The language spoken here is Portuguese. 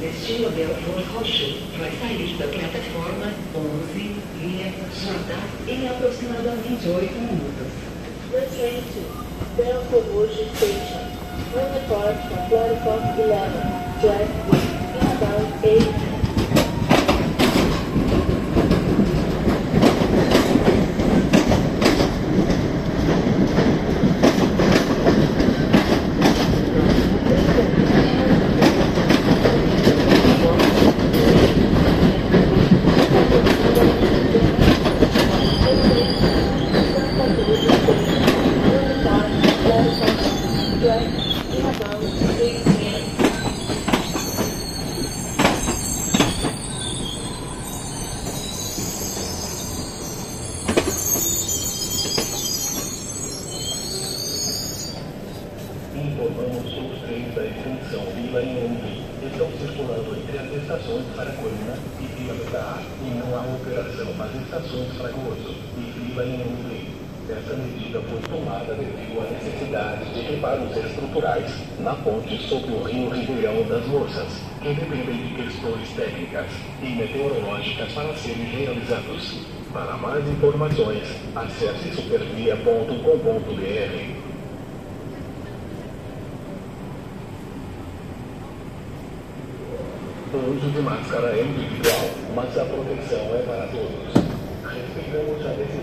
destino Belfort Roxo vai sair da plataforma 11, linha J, em aproximadamente 8 minutos. Return to Belfort Roxo Station. Depart from platform 11, track Essa medida foi tomada devido à reparos estruturais na ponte sobre o rio Ribeirão das Moças, que dependem de questões técnicas e meteorológicas para serem realizados. Para mais informações, acesse supervia.com.br. O uso de máscara é individual, mas a proteção é para todos. Respeitamos a decisão